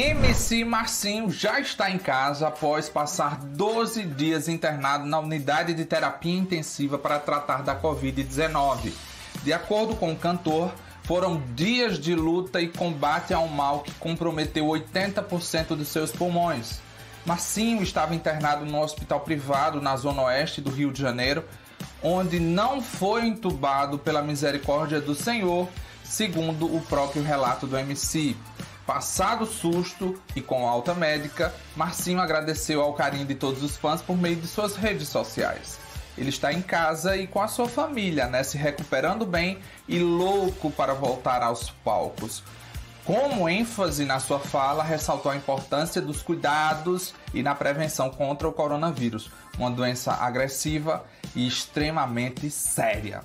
MC Marcinho já está em casa após passar 12 dias internado na unidade de terapia intensiva para tratar da Covid-19. De acordo com o cantor, foram dias de luta e combate a um mal que comprometeu 80% de seus pulmões. Marcinho estava internado no hospital privado na zona oeste do Rio de Janeiro, onde não foi entubado pela misericórdia do Senhor, segundo o próprio relato do MC. Passado o susto e com alta médica, Marcinho agradeceu ao carinho de todos os fãs por meio de suas redes sociais. Ele está em casa e com a sua família, né, se recuperando bem e louco para voltar aos palcos. Como ênfase na sua fala, ressaltou a importância dos cuidados e na prevenção contra o coronavírus, uma doença agressiva e extremamente séria.